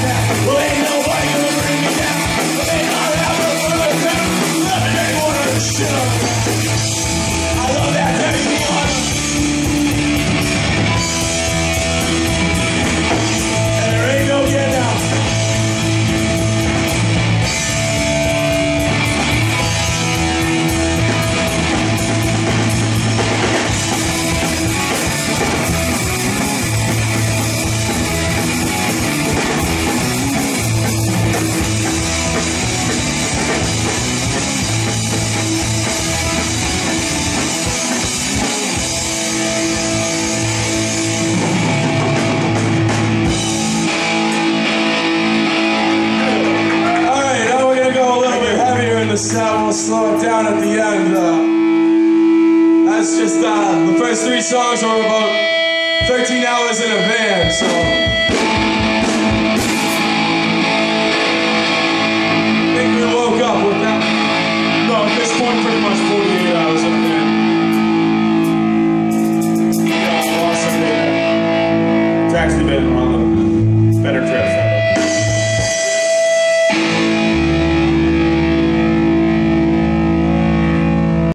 Yeah. We'll slow it down at the end. Uh, that's just uh, the first three songs are about 13 hours in a van, so. I think we woke up. No, at this point, pretty much 48 hours in a van. Yeah, awesome day. It's actually been trips.